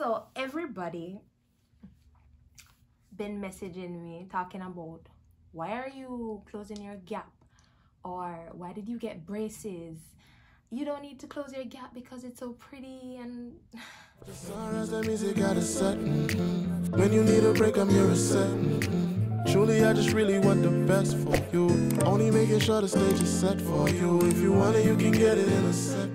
so everybody been messaging me talking about why are you closing your gap or why did you get braces you don't need to close your gap because it's so pretty and a set. When you need a break, I'm your reset. Truly, I just really want the best for you. Only making sure the stage is set for you. If you want it, you can get it in a set.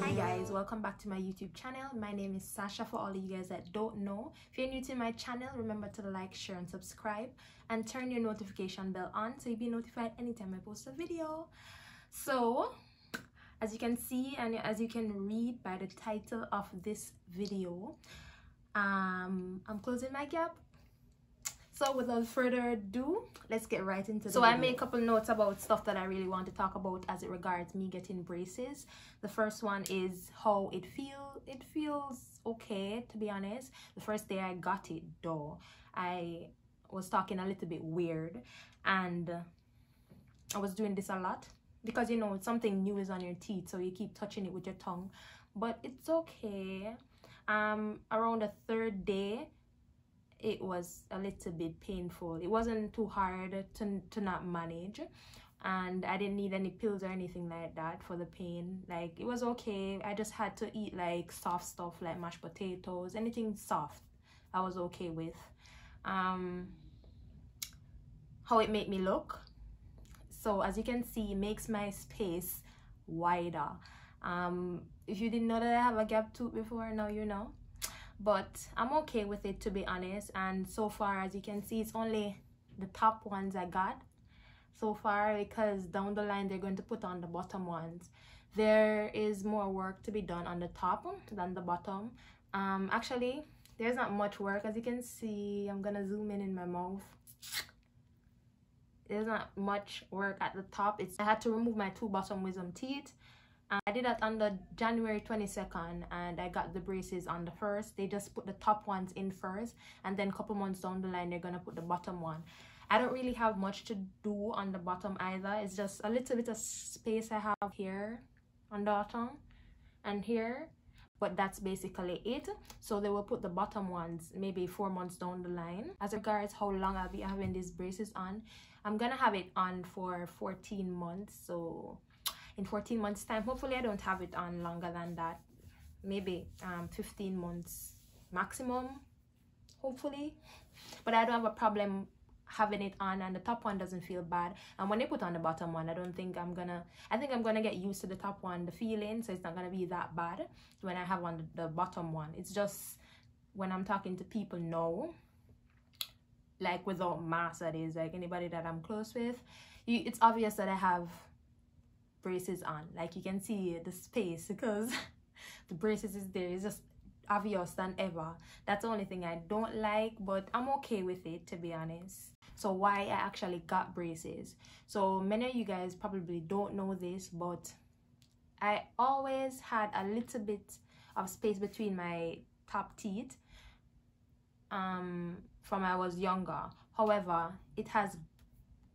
Hi guys, welcome back to my YouTube channel. My name is Sasha for all of you guys that don't know. If you're new to my channel, remember to like, share and subscribe and turn your notification bell on so you'll be notified anytime I post a video. So, as you can see and as you can read by the title of this video, um, I'm closing my gap so without further ado let's get right into so i made a couple notes about stuff that i really want to talk about as it regards me getting braces. The first one is how it feel it feels okay to be honest. The first day i got it though i was talking a little bit weird and i was doing this a lot because you know something new is on your teeth so you keep touching it with your tongue but it's okay. Um around the third day it was a little bit painful. It wasn't too hard to, to not manage. And i didn't need any pills or anything like that for the pain. Like it was okay. I just had to eat like soft stuff like mashed potatoes anything soft i was okay with. Um how it made me look. So as you can see it makes my space wider. Um if you didn't know that i have a gap tooth before now you know but i'm okay with it to be honest. And so far as you can see it's only the top ones i got so far because down the line they're going to put on the bottom ones. There is more work to be done on the top than the bottom. Um actually there's not much work. As you can see i'm gonna zoom in in my mouth. There's not much work at the top. It's i had to remove my two bottom wisdom teeth Um, I did that on the January 22nd and I got the braces on the first. They just put the top ones in first and then a couple months down the line they're gonna put the bottom one. I don't really have much to do on the bottom either. It's just a little bit of space I have here on the bottom and here but that's basically it so they will put the bottom ones maybe four months down the line as regards how long i'll be having these braces on i'm gonna have it on for 14 months so in 14 months time. Hopefully i don't have it on longer than that. Maybe um 15 months maximum hopefully. But i don't have a problem having it on and the top one doesn't feel bad. And when they put on the bottom one i don't think i'm gonna i think i'm gonna get used to the top one the feeling so it's not gonna be that bad when i have on the, the bottom one. It's just when i'm talking to people no like without mask that is like anybody that i'm close with you, it's obvious that i have braces on. Like you can see the space because the braces is there. It's just obvious than ever. That's the only thing i don't like but i'm okay with it to be honest. So why i actually got braces. So many of you guys probably don't know this but i always had a little bit of space between my top teeth um from i was younger. However it has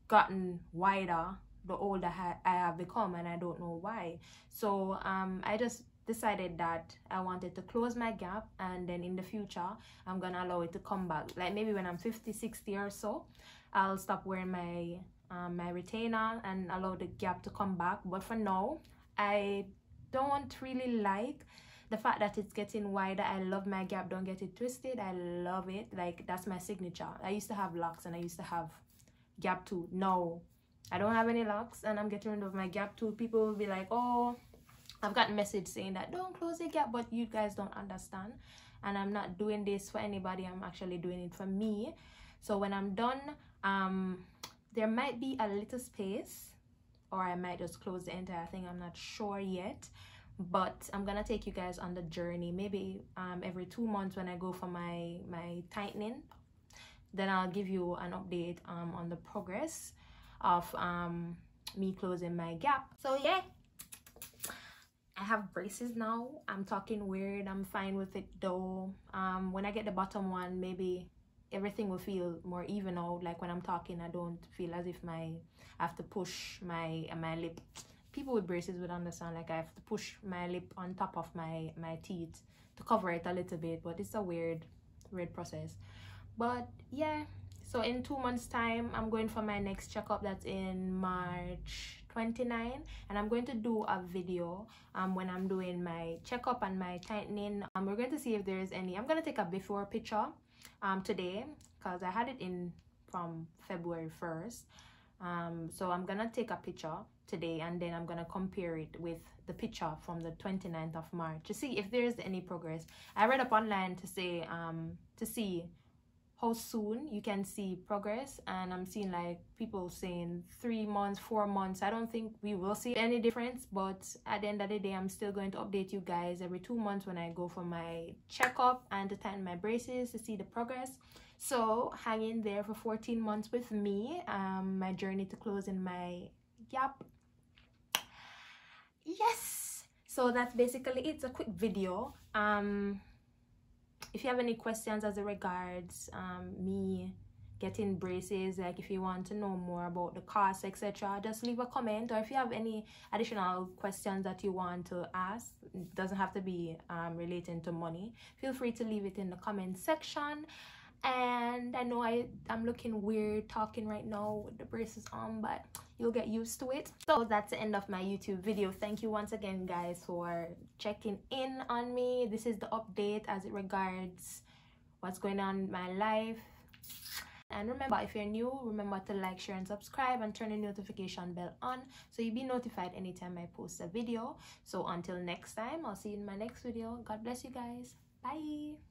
gotten wider the older I have become and I don't know why. So um, I just decided that I wanted to close my gap and then in the future I'm gonna allow it to come back. Like maybe when I'm 50, 60 or so, I'll stop wearing my um, my retainer and allow the gap to come back. But for now, I don't really like the fact that it's getting wider. I love my gap. Don't get it twisted. I love it. Like that's my signature. I used to have locks and i used to have gap too. No I don't have any locks and I'm getting rid of my gap too. People will be like, oh, I've gotten message saying that don't close the gap, but you guys don't understand. And I'm not doing this for anybody. I'm actually doing it for me. So when I'm done, um, there might be a little space or I might just close the entire thing. I'm not sure yet but i'm gonna take you guys on the journey maybe um every two months when i go for my my tightening then i'll give you an update um on the progress of um, me closing my gap. So yeah, I have braces now. I'm talking weird. I'm fine with it though. Um, when I get the bottom one, maybe everything will feel more even out. Like when I'm talking, I don't feel as if my I have to push my my lip people with braces would understand like i have to push my lip on top of my my teeth to cover it a little bit but it's a weird weird process but yeah so in two months time i'm going for my next checkup that's in march 29 and i'm going to do a video um when i'm doing my checkup and my tightening. Um we're going to see if there's any i'm going to take a before picture um today because i had it in from february 1st um so i'm gonna take a picture today and then i'm gonna compare it with the picture from the 29th of march to see if there's any progress. I read up online to say um to see how soon you can see progress. And i'm seeing like people saying three months four months. I don't think we will see any difference but at the end of the day i'm still going to update you guys every two months when i go for my checkup and to tighten my braces to see the progress. So hang in there for 14 months with me um my journey to closing my gap yes! So that's basically it. it's a quick video. Um if you have any questions as regards um, me getting braces like if you want to know more about the cost etc just leave a comment or if you have any additional questions that you want to ask it doesn't have to be um, relating to money feel free to leave it in the comment section and I know I, I'm looking weird talking right now with the braces on but you'll get used to it. So that's the end of my YouTube video. Thank you once again guys for checking in on me. This is the update as it regards what's going on in my life. And remember if you're new remember to like share and subscribe and turn the notification bell on so you'll be notified anytime i post a video. So until next time i'll see you in my next video. God bless you guys. Bye